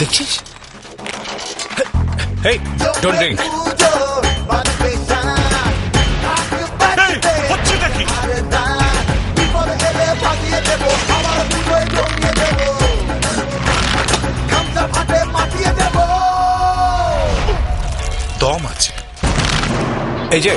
দেখছিস? Hey don't drink দম আছে। এই যে।